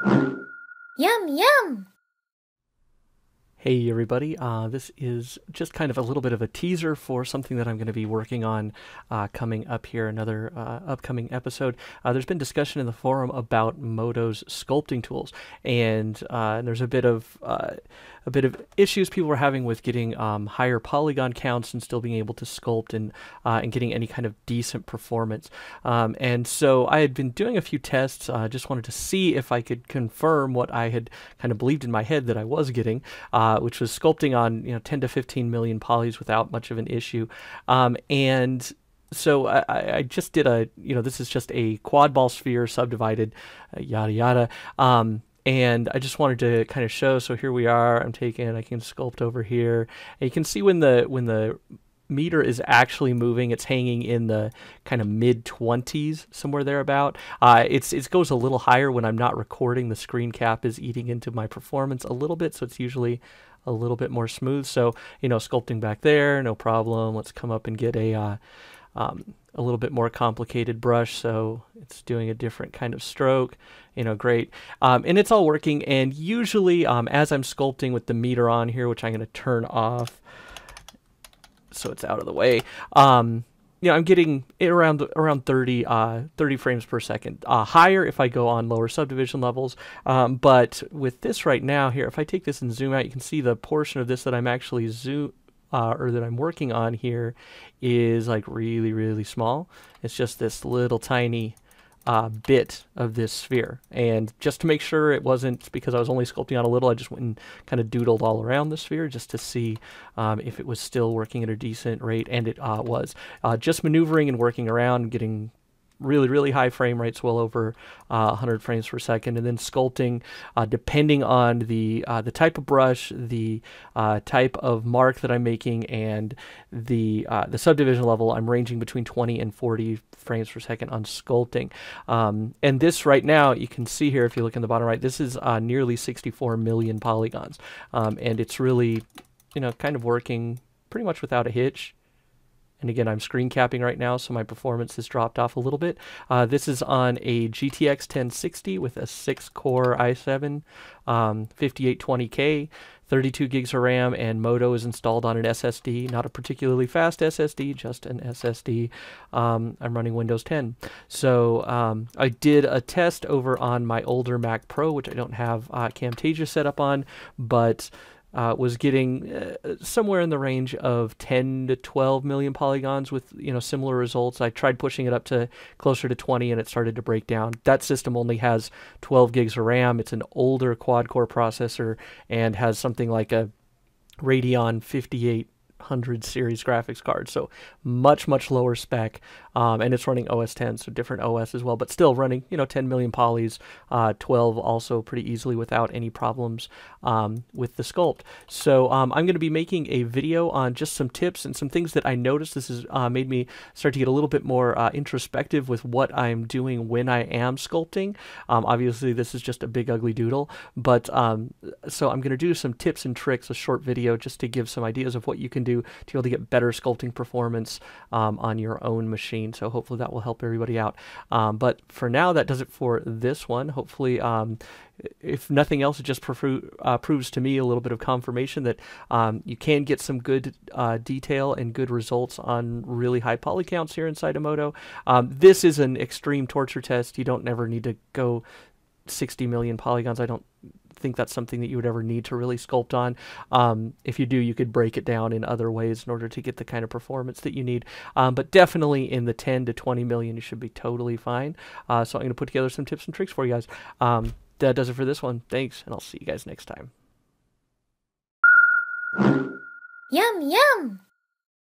Yum, yum! Hey everybody, uh, this is just kind of a little bit of a teaser for something that I'm going to be working on uh, coming up here, another uh, upcoming episode. Uh, there's been discussion in the forum about Modo's sculpting tools, and, uh, and there's a bit of uh, a bit of issues people were having with getting um, higher polygon counts and still being able to sculpt and and getting any kind of decent performance. Um, and so I had been doing a few tests, I just wanted to see if I could confirm what I had kind of believed in my head that I was getting uh, which was sculpting on you know 10 to 15 million polys without much of an issue. Um, and so I, I, just did a you know this is just a quad ball sphere subdivided, uh, yada yada. Um, and I just wanted to kind of show. So here we are. I'm taking. I can sculpt over here. And you can see when the when the meter is actually moving. It's hanging in the kind of mid 20s, somewhere thereabout. Uh, it's it goes a little higher when I'm not recording. The screen cap is eating into my performance a little bit, so it's usually a little bit more smooth. So you know, sculpting back there, no problem. Let's come up and get a uh, um, a little bit more complicated brush, so it's doing a different kind of stroke. You know, great. Um, and it's all working. And usually, um, as I'm sculpting with the meter on here, which I'm going to turn off, so it's out of the way. Um, you know, I'm getting around around 30 uh, 30 frames per second. Uh, higher if I go on lower subdivision levels. Um, but with this right now here, if I take this and zoom out, you can see the portion of this that I'm actually zoom uh, or that I'm working on here is like really really small. It's just this little tiny uh, bit of this sphere. And just to make sure it wasn't because I was only sculpting on a little, I just went and kind of doodled all around the sphere just to see um, if it was still working at a decent rate, and it uh, was. Uh, just maneuvering and working around, getting really, really high frame rates, well over uh, 100 frames per second, and then sculpting, uh, depending on the uh, the type of brush, the uh, type of mark that I'm making, and the uh, the subdivision level, I'm ranging between 20 and 40 frames per second on sculpting. Um, and this right now, you can see here, if you look in the bottom right, this is uh, nearly 64 million polygons, um, and it's really, you know, kind of working pretty much without a hitch. And again, I'm screen capping right now, so my performance has dropped off a little bit. Uh, this is on a GTX 1060 with a 6-core i7, um, 5820K, 32 gigs of RAM, and Modo is installed on an SSD. Not a particularly fast SSD, just an SSD. Um, I'm running Windows 10. So um, I did a test over on my older Mac Pro, which I don't have uh, Camtasia set up on, but uh, was getting uh, somewhere in the range of 10 to 12 million polygons with you know similar results. I tried pushing it up to closer to 20 and it started to break down. That system only has 12 gigs of RAM. It's an older quad core processor and has something like a Radeon 58 hundred series graphics card, so much much lower spec, um, and it's running OS 10, so different OS as well, but still running you know 10 million polys, uh, 12 also pretty easily without any problems um, with the sculpt. So um, I'm going to be making a video on just some tips and some things that I noticed. This has uh, made me start to get a little bit more uh, introspective with what I'm doing when I am sculpting. Um, obviously, this is just a big ugly doodle, but um, so I'm going to do some tips and tricks, a short video just to give some ideas of what you can do to be able to get better sculpting performance um, on your own machine. So hopefully that will help everybody out. Um, but for now, that does it for this one. Hopefully, um, if nothing else, it just uh, proves to me a little bit of confirmation that um, you can get some good uh, detail and good results on really high poly counts here inside of Modo. Um, this is an extreme torture test. You don't never need to go 60 million polygons. I don't think that's something that you would ever need to really sculpt on. Um, if you do, you could break it down in other ways in order to get the kind of performance that you need. Um, but definitely in the 10 to 20 million, you should be totally fine. Uh, so I'm going to put together some tips and tricks for you guys. Um, that does it for this one. Thanks, and I'll see you guys next time. Yum, yum!